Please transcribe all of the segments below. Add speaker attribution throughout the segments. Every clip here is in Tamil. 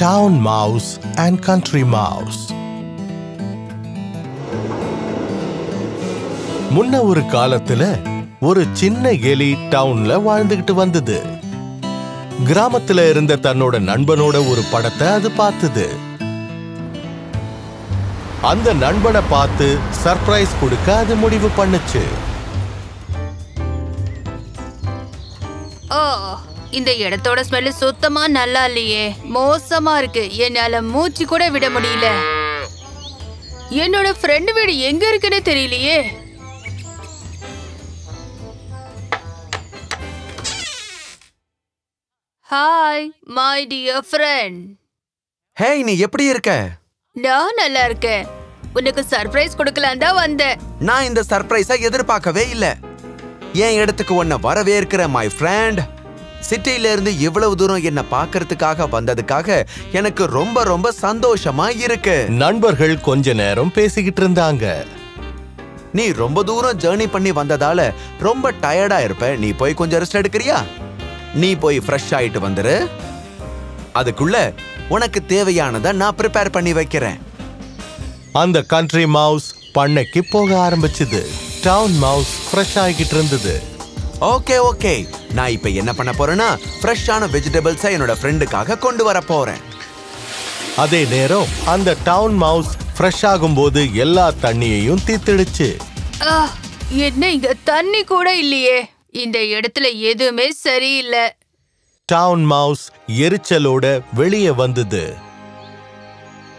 Speaker 1: Town Mouse and Country Mouse. முன்ன ஒரு காலத்துல ஒரு சின்ன எலி டவுன்ல வாழ்ந்துகிட்டு வந்தது. கிராமத்துல இருந்த தன்னோட நண்பனோட ஒரு படத்தை அது பார்த்தது. அந்த நண்பனை பார்த்து சர்ப்ரைஸ் கொடுக்க அது முடிவு பண்ணுச்சு.
Speaker 2: இந்த இடத்தோட ஸ்மெல் சுத்தமா நல்லா இல்லையே. மோசமா இருக்கு. என்னால மூச்சு கூட விட முடியல. என்னோட ஃப்ரெண்ட் வீடு எங்க இருக்குன்னு தெரியலையே. Hi my dear friend
Speaker 3: hey நீ எப்படி இருக்க?
Speaker 2: நான் நல்லா இருக்கேன். உனக்கு சர்ப்ரைஸ் கொடுக்கலாம் தான் வந்தேன்.
Speaker 3: நான் இந்த சர்ப்ரைஸை எதிர்பார்க்கவே இல்ல. என் இடத்துக்கு உன்னை வரவேற்கிற மை ஃப்ரெண்ட் சிட்டில இருந்து இவ்வளவு தூரம் என்ன பார்க்கறதுக்காக வந்ததுக்காக எனக்கு ரொம்ப ரொம்ப சந்தோஷமா இருக்கு.
Speaker 1: நண்பர்கள் கொஞ்ச நேரம் பேசிக்கிட்டு இருந்தாங்க.
Speaker 3: நீ ரொம்ப தூரம் ஜேர்னி பண்ணி வந்ததால ரொம்ப டயர்டா இருப்ப. நீ போய் கொஞ்சம் ரெஸ்ட் எடுக்கிறியா? நீ போய் ஃப்ரெஷ் ஆயிட்டு வந்துரு. அதுக்குள்ள உனக்கு தேவையானதை நான் ப்ரிப்பேர் பண்ணி வைக்கிறேன்.
Speaker 1: அந்த கண்ட்ரி மவுஸ் பண்ணைக்கு போக ஆரம்பிச்சது. டவுன் மவுஸ் ஃப்ரெஷ் ஆகிட்டு இருந்தது.
Speaker 3: ஓகே ஓகே நான் இப்ப என்ன பண்ண போறேன்னா ஃப்ரெஷ்ஷான வெஜிடபிள்ஸை என்னோட ஃப்ரெண்டுக்காக கொண்டு வர போறேன்.
Speaker 1: அதே நேரம் அந்த டவுன் மவுஸ் ஃப்ரெஷ் ஆகும்போது எல்லா தண்ணியையும் தீர்த்திடுச்சு.
Speaker 2: ஆ, என்ன இங்க தண்ணி கூட இல்லையே. இந்த இடத்துல எதுவுமே சரியில்லை.
Speaker 1: டவுன் மவுஸ் எரிச்சலோட வெளியே வந்தது.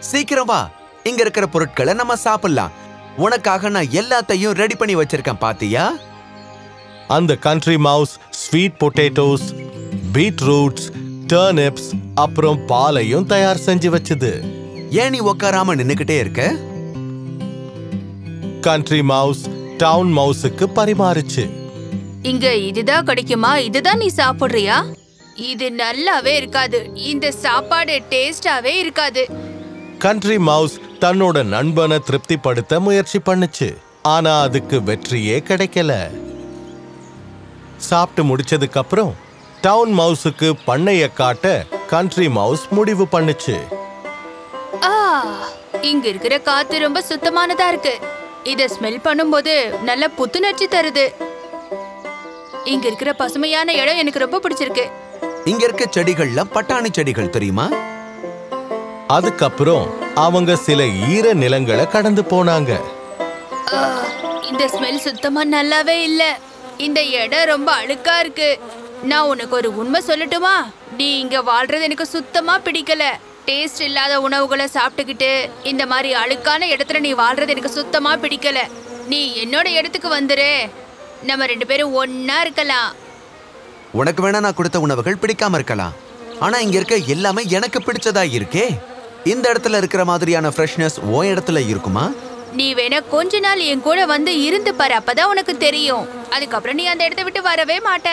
Speaker 3: சீக்கிரம் வா. இங்க இருக்கிற பொருட்களை நம்ம சாப்பிடலாம். உனக்காக நான் எல்லாத்தையும் ரெடி பண்ணி வச்சிருக்கேன் பாத்தியா?
Speaker 1: அந்த country mouse sweet potatoes beetroots turnips அப்புறம் பாலையும் தயார் செஞ்சு வச்சது.
Speaker 3: ஏன் நீ உட்காராம நின்னுக்கிட்டே இருக்க?
Speaker 1: கண்ட்ரி மவுஸ் டவுன் மவுஸுக்கு பரிமாறுச்சு.
Speaker 2: இங்க இதுதான் கிடைக்குமா? இதுதான் நீ சாப்பிடுறியா? இது நல்லாவே இருக்காது. இந்த சாப்பாடு டேஸ்டாவே இருக்காது.
Speaker 1: கண்ட்ரி மவுஸ் தன்னோட நண்பனை திருப்திப்படுத்த முயற்சி பண்ணுச்சு. ஆனா அதுக்கு வெற்றியே கிடைக்கல. சாப்பிட்டு முடிச்சதுக்கு அப்புறம் டவுன் மவுஸுக்கு பண்ணைய காட்ட கண்ட்ரி மவுஸ் முடிவு பண்ணுச்சு.
Speaker 2: ஆ இங்க இருக்கிற காத்து ரொம்ப சுத்தமானதா இருக்கு. இத ஸ்மெல் பண்ணும்போது நல்ல புத்துணர்ச்சி தருது. இங்க இருக்கிற பசுமையான இடம் எனக்கு ரொம்ப பிடிச்சிருக்கு.
Speaker 3: இங்க இருக்க செடிகள்ல பட்டாணி செடிகள் தெரியுமா?
Speaker 1: அதுக்கப்புறம் அவங்க சில ஈர நிலங்களை கடந்து போனாங்க.
Speaker 2: இந்த ஸ்மெல் சுத்தமா நல்லாவே இல்ல. இந்த இடம் ரொம்ப அழுக்கா இருக்கு. நான் உனக்கு ஒரு உண்மை சொல்லட்டுமா? நீ இங்க வாழ்றது எனக்கு சுத்தமா பிடிக்கல. டேஸ்ட் இல்லாத உணவுகளை சாப்பிட்டுக்கிட்டு இந்த மாதிரி அழுக்கான இடத்துல நீ வாழ்றது எனக்கு சுத்தமா பிடிக்கல. நீ என்னோட இடத்துக்கு வந்துரு. நம்ம ரெண்டு பேரும் ஒன்னா இருக்கலாம்.
Speaker 3: உனக்கு வேணா நான் கொடுத்த உணவுகள் பிடிக்காம இருக்கலாம். ஆனா இங்க இருக்க எல்லாமே எனக்கு பிடிச்சதா இருக்கே. இந்த இடத்துல இருக்கிற மாதிரியான ஃப்ரெஷ்னஸ் ஓ இடத்துல இருக்குமா?
Speaker 2: நீ வேணா கொஞ்ச நாள் என் கூட வந்து இருந்து பாரு அப்பதான் உனக்கு தெரியும். அதுக்கப்புறம் நீ அந்த இடத்த விட்டு வரவே மாட்ட.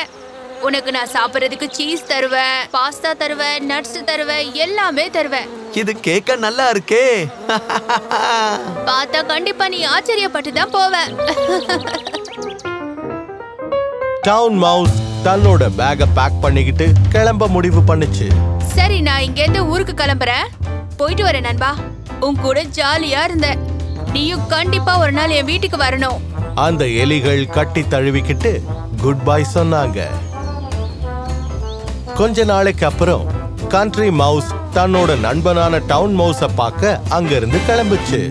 Speaker 2: உனக்கு நான் சாப்பிடுறதுக்கு சீஸ் தருவேன் பாஸ்தா தருவேன் நட்ஸ் தருவேன் எல்லாமே தருவேன்.
Speaker 3: இது கேட்க நல்லா இருக்கே.
Speaker 2: பார்த்தா கண்டிப்பா நீ ஆச்சரியப்பட்டு தான் போவ.
Speaker 1: டவுன் மவுஸ் தன்னோட பேக பேக் பண்ணிக்கிட்டு கிளம்ப முடிவு பண்ணுச்சு.
Speaker 2: சரி நான் இங்க இருந்து ஊருக்கு கிளம்புறேன். போயிட்டு வரேன் நண்பா. உன் கூட ஜாலியா இருந்தேன். நீயும் கண்டிப்பா ஒரு நாள் என் வீட்டுக்கு வரணும்.
Speaker 1: அந்த எலிகள் கட்டி தழுவிக்கிட்டு குட் பை சொன்னாங்க. கொஞ்ச நாளைக்கு அப்புறம் கண்ட்ரி மவுஸ் தன்னோட நண்பனான டவுன் மவுஸ பார்க்க அங்கிருந்து கிளம்புச்சு.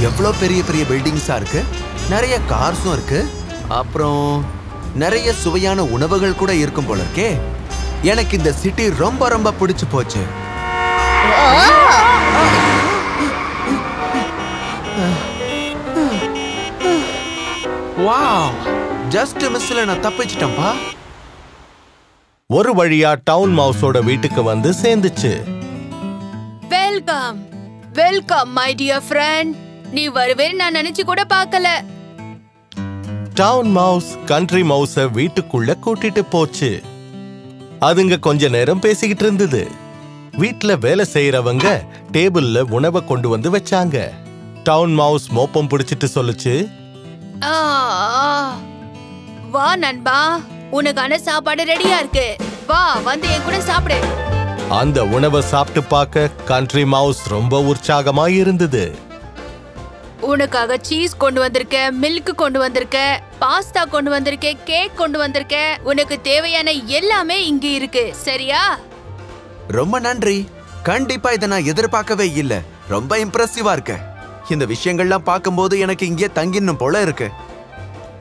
Speaker 3: எவ்வளோ பெரிய பெரிய பில்டிங்ஸா இருக்கு? நிறைய கார்ஸும் இருக்கு. அப்புறம் நிறைய சுவையான உணவுகள் கூட இருக்கும் போல இருக்கே. எனக்கு இந்த சிட்டி ரொம்ப ரொம்ப பிடிச்சு போச்சு. வாவ் ஜஸ்ட் மிஸ்ல நான் தப்பிச்சிட்டேன்பா
Speaker 1: ஒரு வழியா டவுன் மவுஸோட வீட்டுக்கு வந்து சேர்ந்துச்சு.
Speaker 2: Welcome welcome my dear friend நீ வருவேன்னு நான் நினைச்சு கூட பார்க்கல.
Speaker 1: டவுன் மவுஸ் கண்ட்ரி மவுஸ வீட்டுக்குள்ள கூட்டிட்டு போச்சு. அதுங்க கொஞ்ச நேரம் பேசிக்கிட்டு இருந்தது. வீட்ல வேலை செய்யறவங்க டேபிள்ல உணவை கொண்டு வந்து வச்சாங்க. டவுன் மவுஸ் மோப்பம் பிடிச்சிட்டு சொல்லுச்சு.
Speaker 2: வா நண்பா உனக்கான சாப்பாடு ரெடியா இருக்கு. வா வந்து என் கூட சாப்பிடு.
Speaker 1: அந்த உணவை சாப்பிட்டு பார்க்க கண்ட்ரி மவுஸ் ரொம்ப உற்சாகமா இருந்தது.
Speaker 2: உனக்காக சீஸ் கொண்டு வந்திருக்க மில்க் கொண்டு வந்திருக்க பாஸ்தா கொண்டு வந்திருக்க கேக் கொண்டு வந்திருக்க உனக்கு தேவையான எல்லாமே இங்க இருக்கு. சரியா?
Speaker 3: ரொம்ப நன்றி. கண்டிப்பா இதை நான் எதிர்பார்க்கவே இல்ல. ரொம்ப இம்ப்ரெசிவா இருக்க. இந்த விஷயங்கள்லாம் பார்க்கும்போது எனக்கு இங்கே தங்கிடணும் போல இருக்கு.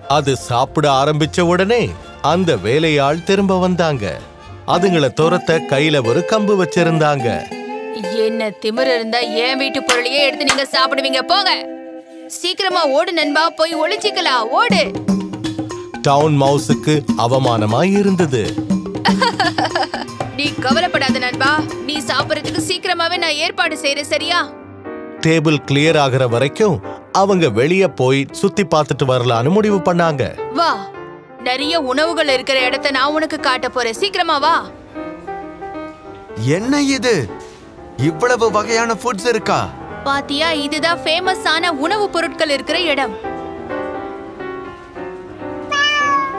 Speaker 1: அது சாப்பிட ஆரம்பிச்ச உடனே அந்த வேலையாள் திரும்ப வந்தாங்க. அதுங்களை துரத்த கையில ஒரு கம்பு வச்சிருந்தாங்க.
Speaker 2: என்ன திமிரு இருந்தா என் வீட்டு பொருளையே எடுத்து நீங்க சாப்பிடுவீங்க போங்க. சீக்கிரமா ஓடு நண்பா போய் ஒளிச்சிக்கலாம் ஓடு.
Speaker 1: டவுன் மவுஸுக்கு அவமானமா இருந்தது.
Speaker 2: கவலைப்படாத நண்பா. நீ சாப்பிடறதுக்கு சீக்கிரமாவே நான் ஏற்பாடு செய்யறேன் சரியா?
Speaker 1: டேபிள் கிளியர் ஆகுற வரைக்கும் அவங்க வெளிய போய் சுத்தி பார்த்துட்டு வரலான்னு முடிவு பண்ணாங்க.
Speaker 2: வா. நிறைய உணவுகள் இருக்கிற இடத்த நான் உனக்கு காட்ட போறேன். சீக்கிரமா வா.
Speaker 3: என்ன இது? இவ்வளவு வகையான ஃபுட்ஸ் இருக்கா?
Speaker 2: பாத்தியா இதுதான் ஃபேமஸான உணவு பொருட்கள் இருக்கிற இடம்.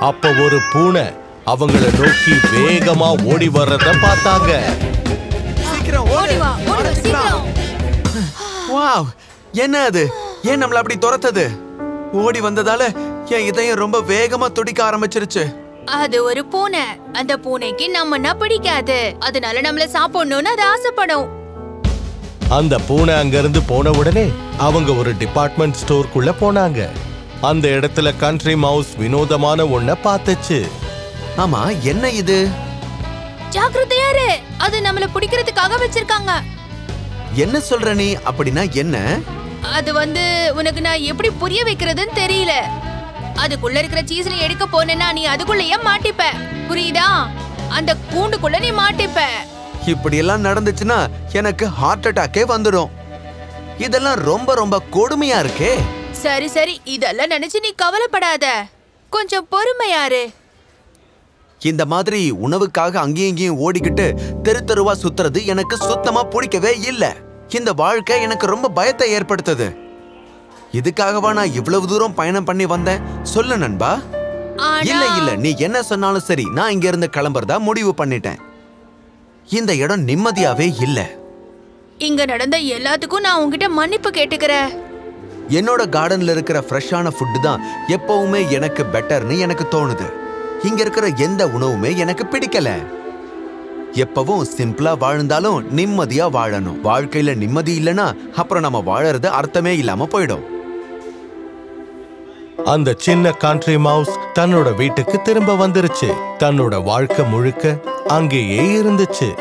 Speaker 1: அப்ப ஒரு பூனை அவங்கள நோக்கி வேகமா ஓடி வர்றத பார்த்தாங்க.
Speaker 3: சீக்கிரம்
Speaker 2: ஓடி. வா ஓடி வா சீக்கிரம்.
Speaker 3: வாவ் என்ன அது? ஏன் நம்மள அப்படி துரத்தது? ஓடி வந்ததால என் இதயம் ரொம்ப வேகமா துடிக்க ஆரம்பிச்சிருச்சு.
Speaker 2: அது ஒரு பூனை. அந்த பூனைக்கு நம்மனா பிடிக்காது. அதனால நம்மள சாப்பிடணும்னு அது ஆசைப்படும்.
Speaker 1: அந்த பூனை அங்கிருந்து போன உடனே அவங்க ஒரு டிபார்ட்மெண்ட் ஸ்டோருக்குள்ள போனாங்க. அந்த இடத்துல கண்ட்ரி மவுஸ் வினோதமான ஒன்ன பார்த்துச்சு.
Speaker 3: ஆமா என்ன இது?
Speaker 2: ஜாக்கிரதையாரு அது நம்மள பிடிக்கிறதுக்காக வச்சிருக்காங்க.
Speaker 3: என்ன சொல்ற நீ? அப்படின்னா என்ன?
Speaker 2: அது வந்து உனக்கு நான் எப்படி புரிய வைக்கிறதுன்னு தெரியல. அதுக்குள்ள இருக்கிற சீஸ்ல எடுக்க போனேன்னா நீ அதுக்குள்ளேயே மாட்டிப்ப. புரியுதா? அந்த கூண்டுக்குள்ள நீ மாட்டிப்ப.
Speaker 3: இப்படி எல்லாம் நடந்துச்சுன்னா எனக்கு ஹார்ட் அட்டாக்கே வந்துடும் இதெல்லாம் ரொம்ப ரொம்ப கொடுமையா இருக்கே.
Speaker 2: சரி சரி. இதெல்லாம் நினைச்சு நீ கவலைப்படாத. கொஞ்சம் பொறுமையாரு
Speaker 3: இந்த மாதிரி உணவுக்காக அங்கேயும் இங்கேயும் ஓடிக்கிட்டு தெரு தெருவா சுத்துறது எனக்கு சுத்தமா பிடிக்கவே இல்ல. இந்த வாழ்க்கை எனக்கு ரொம்ப பயத்தை ஏற்படுத்துது. இதுக்காகவா நான் இவ்வளவு தூரம் பயணம் பண்ணி வந்தேன்? சொல்லு நண்பா. இல்ல இல்ல நீ என்ன சொன்னாலும் சரி நான் இங்க இருந்து கிளம்புறதா முடிவு பண்ணிட்டேன். இந்த இடம் நிம்மதியாவே இல்ல.
Speaker 2: இங்க நடந்த எல்லாத்துக்கும் நான் உன்கிட்ட மன்னிப்பு கேட்டுக்கிறேன்.
Speaker 3: என்னோட கார்டன்ல இருக்கிற ஃப்ரெஷ்ஷான ஃபுட்டு தான் எப்பவுமே எனக்கு பெட்டர்னு எனக்கு தோணுது. இங்க இருக்கிற எந்த உணவுமே எனக்கு பிடிக்கல. எப்பவும் சிம்பிளா வாழ்ந்தாலும் நிம்மதியா வாழணும். வாழ்க்கையில நிம்மதி இல்லைன்னா அப்புறம் நம்ம வாழறது அர்த்தமே இல்லாம போயிடும்.
Speaker 1: அந்த சின்ன கண்ட்ரி மவுஸ் தன்னோட வீட்டுக்கு திரும்ப வந்துருச்சு. தன்னோட வாழ்க்கை முழுக்க அங்கேயே இருந்துச்சு.